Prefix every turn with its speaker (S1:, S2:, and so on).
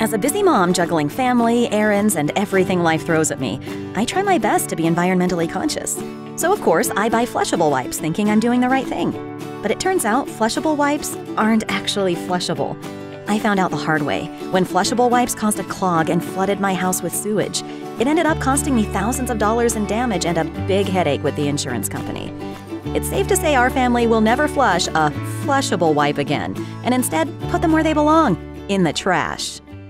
S1: As a busy mom juggling family, errands, and everything life throws at me, I try my best to be environmentally conscious. So, of course, I buy flushable wipes thinking I'm doing the right thing. But it turns out flushable wipes aren't actually flushable. I found out the hard way when flushable wipes caused a clog and flooded my house with sewage. It ended up costing me thousands of dollars in damage and a big headache with the insurance company. It's safe to say our family will never flush a flushable wipe again, and instead put them where they belong in the trash.